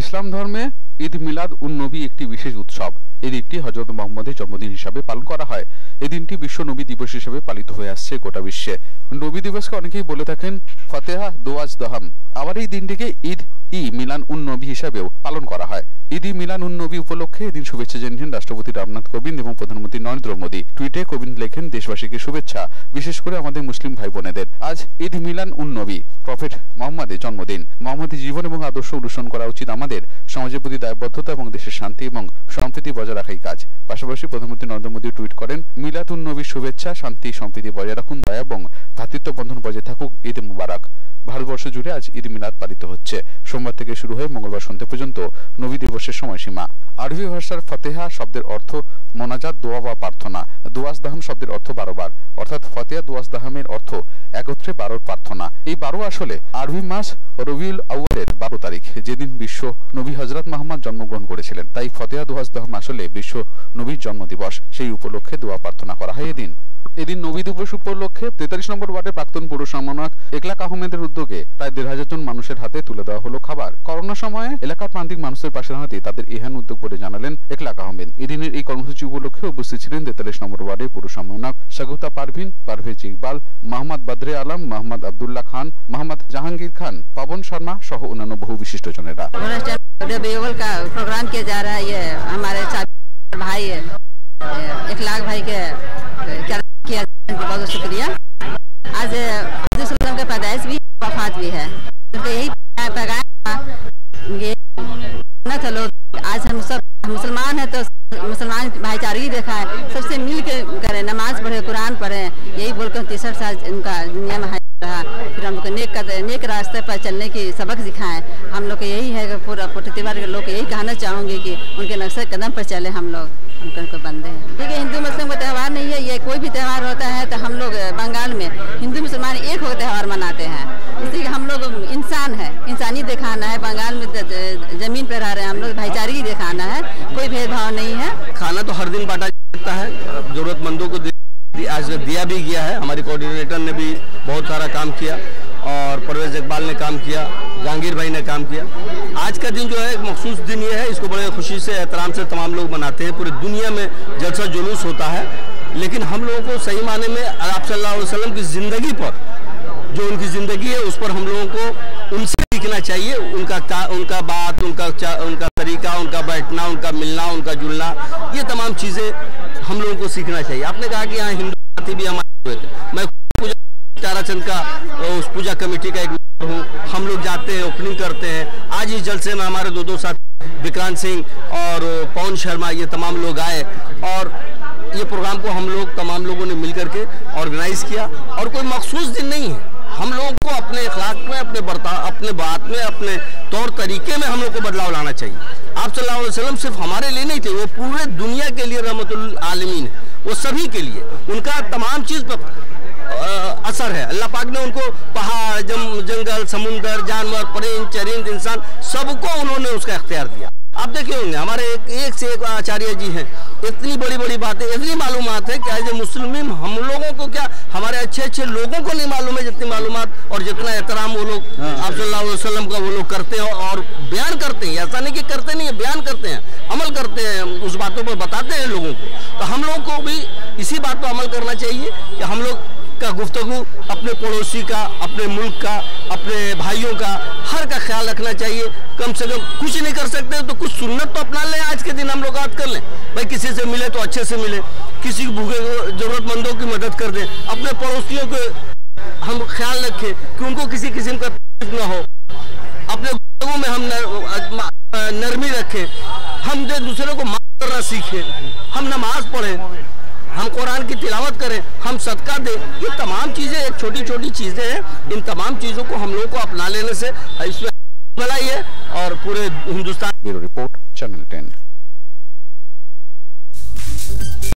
ইসলাম ধর্মে ঈদ মিলাদ উন নবী একটি বিশেষ উৎসব। এই দিনটি হজরত মোহাম্মদের জন্মদিন হিসাবে পালন করা হয়। এই দিনটি বিশ্ব নবী দিবস হিসেবে পালিত হয়ে আসছে গোটা বিশ্বে। নবী দিবসকে অনেকেই বলে থাকেন, ফতেহা দোয়াজ দহাম আবার এই দিনটিকে ঈদ ই মিলান উন নবী হিসাবেও পালন করা হয়। ঈদ মিলান উন নবী উপলক্ষে এদিন শুভেচ্ছা জানিয়েছেন রাষ্ট্রপতি রামনাথ কোবিন্দ এবং প্রধানমন্ত্রী নরেন্দ্র মোদী। টুইটে কোবিন্দ লেখেন, দেশবাসীকে শুভেচ্ছা, বিশেষ করে আমাদের মুসলিম ভাই বোনেদের আজ ঈদ মিলান উন নবী, প্রফেট মোহাম্মদের জন্মদিন। মোহাম্মদের জীবন এবং আদর্শ অনুসরণ করা উচিত আমাদের। সমাজের প্রতি দায়বদ্ধতা এবং দেশের শান্তি এবং সম্প্রীতি বজায় রাখাই কাজ। পাশাপাশি প্রধানমন্ত্রী নরেন্দ্র মোদী টুইট করেন, মিলাদ উন নবীর শুভেচ্ছা, শান্তি, সম্প্রীতি বজায় রাখুন, দয়া এবং ভ্রাতৃত্ব বন্ধন বজায় থাকুক, ঈদ মুবারক। ভারতবর্ষ জুড়ে আজ ঈদ মিলাদ পালিত হচ্ছে। সোমবার থেকে শুরু হয়ে মঙ্গলবার সন্ধ্যে পর্যন্ত নবী দিবসের সময়সীমা। আরবি ভাষার ফতেহা শব্দের অর্থ মোনাজাত, দোয়া বা প্রার্থনা। দোয়াস দাহাম শব্দের অর্থ বারোবার। অর্থাৎ ফতেহা দোয়াস দাহামের অর্থ একত্রে বারোর প্রার্থনা। এই বারো আসলে আরবি মাস রবিউল আউয়ালের বারো তারিখ, যেদিন বিশ্ব নবী হজরত মোহাম্মদ জন্মগ্রহণ করেছিলেন। তাই ফতেহা দোয়াস দাহাম আসলে বিশ্ব নবীর জন্মদিবস। সেই উপলক্ষে দোয়া প্রার্থনা করা হয় এদিন। এদিন নবী দিবস উপলক্ষে তেতাল্লিশ নম্বর ওয়ার্ডের প্রাক্তন পৌর সমন্বয়ক একলাক আহমেদের উদ্যোগে প্রায় দেড় হাজার জন মানুষের হাতে তুলে দেওয়া হলো খাবার করোনা সময়ে এলাকার প্রান্তিক মানুষের পাশে দাঁড়াতে তাদের এহান উদ্যোগ বলে জানালেন একলাক আহমেদ এদিনের এই কর্মসূচি উপলক্ষে উপস্থিত ছিলেন তেতাল্লিশ নম্বর ওয়ার্ডের পৌর সমন্বয়ক সাগুতা পারভিন পারভেজ ইকবাল মোহাম্মদ বদরে আলম মোহাম্মদ আবদুল্লাহ খান মোহাম্মদ জাহাঙ্গীর খান পবন শর্মা সহ অন্যান্য বহু বিশিষ্ট জনেরা का प्रोग्राम किया जा रहा है ये हमारे भाई एक लाख भाई के क्या किया बहुत बहुत शुक्रिया आज सल्लम का पैदाइश भी वफात भी है तो यही पैगाम ये था लोग, आज हम सब मुसलमान है तो मुसलमान भाईचारे ही देखा है। सबसे मिल के करें, नमाज़ पढ़े, कुरान पढ़े। यही बोलकर तीसरा साल उनका दुनिया में रहा। फिर हम लोग नेक नेक रास्ते पर चलने की सबक सिखाएँ। हम लोग यही है कि पूरा पुटतीवार के लोग यही कहना चाहूँगी कि उनके नक्शे कदम पर चले हम लोग। हम उनको बंदे हैं। ठीक है, हिंदू, मुस्लिम का त्यौहार नहीं है, ये कोई भी त्यौहार होता है तो हम लोग, बंगाल में हिंदू मुसलमान एक होकर त्यौहार मनाते हैं इसलिए हम लोग इंसान है इंसानी दिखाना है बंगाल में ज़मीन पर रह रहे हैं हम लोग भाईचारगी दिखाना है कोई भेदभाव नहीं है खाना तो हर दिन बांटा जाता है। जरूरतमंदों को आज दिया भी गया है। हमारी कोऑर्डिनेटर ने भी बहुत सारा काम किया और परवेज इकबाल ने काम किया, जहांगीर भाई ने काम किया। आज का दिन जो है, एक मखसूस दिन ये है। इसको बड़े खुशी से, एहतराम से तमाम लोग मनाते हैं। पूरी दुनिया में जलसा जुलूस होता है। लेकिन हम लोगों को सही माने में आप सल्लल्लाहु अलैहि वसल्लम की ज़िंदगी पर, जो उनकी ज़िंदगी है, उस पर हम लोगों को उनसे सीखना चाहिए, उनका उनका बात, उनका उनका तरीका, उनका बैठना, उनका मिलना, उनका जुलना, ये तमाम चीज़ें हम लोगों को सीखना चाहिए। आपने कहा कि यहाँ हिंदू साथी भी हमारे हुए थे। मैं पूजा ताराचंद का उस पूजा कमेटी का एक हूँ। हम लोग जाते हैं ओपनिंग करते हैं। आज इस जलसे में हमारे दो दो साथी, विक्रांत सिंह और पवन शर्मा, ये तमाम लोग आए और ये प्रोग्राम को हम लोग, तमाम लोगों ने मिल करके ऑर्गेनाइज किया। और कोई मखसूस दिन नहीं है हम लोगों को अपने अखलाक में अपने बर्ताव अपने बात में अपने तौर तरीके में हम लोग को बदलाव लाना चाहिए। आप सल्लल्लाहु अलैहि वसल्लम सिर्फ़ हमारे लिए नहीं थे, वो पूरे दुनिया के लिए रहमतुल आलमीन है वो सभी के लिए। उनका तमाम चीज़ पर असर है। अल्लाह पाक ने उनको पहाड़ जंगल, समुंदर, जानवर परिंद चरिंद, इंसान, सबको उन्होंने उसका इख्तियार दिया। आप देखे होंगे हमारे एक, एक से एक आचार्य जी हैं। इतनी बड़ी बड़ी बातें इतनी मालूम है कि एज ए मुस्लिम हम लोगों को क्या हमारे अच्छे अच्छे लोगों को नहीं मालूम है जितनी मालूम और जितना एहतराम वो लोग आप सल्लल्लाहु वसल्लम का वो लोग करते हैं और बयान करते हैं। ऐसा नहीं कि करते नहीं है बयान करते हैं अमल करते हैं उस बातों पर बताते हैं लोगों को। तो हम लोगों को भी इसी बात पर अमल करना चाहिए कि हम लोग का गुफ्तगु अपने पड़ोसी का अपने मुल्क का अपने भाइयों का हर का ख्याल रखना चाहिए। कम से कम कुछ नहीं कर सकते तो कुछ सुन्नत तो अपना लें आज के दिन हम लोग बात कर लें। भाई किसी से मिले तो अच्छे से मिले। किसी भूखे जरूरतमंदों की मदद कर दें। अपने पड़ोसियों के हम ख्याल रखें कि उनको किसी किस्म का तकलीफ़ न हो। अपने में हम नर, नरमी रखें। हम जो दूसरे को माफ़ करना सीखें। हम नमाज़ पढ़ें। हम कुरान की तिलावत करें, हम सदका दें। ये तमाम चीज़ें, एक छोटी छोटी चीज़ें हैं। इन तमाम चीज़ों को हम लोग को अपना लेने से इसमें भलाई है और पूरे हिंदुस्तान रिपोर्ट, चैनल टेन।